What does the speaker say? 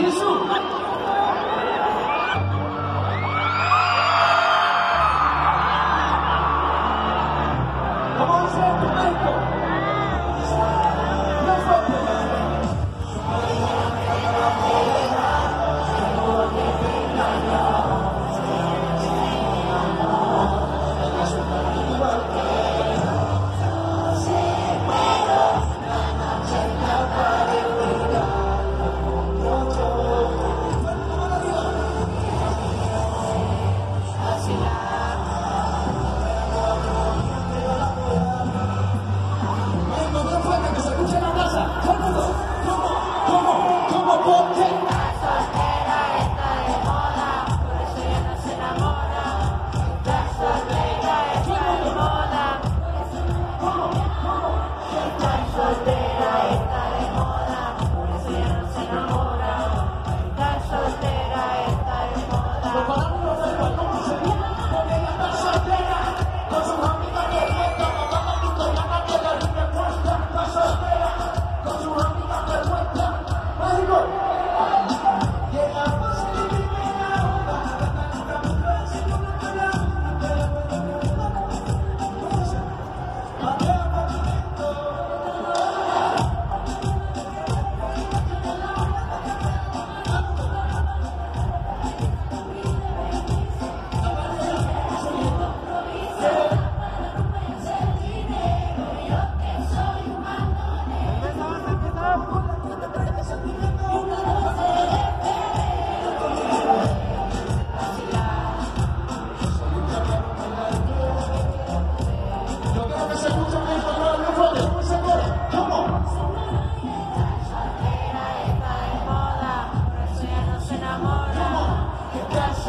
isso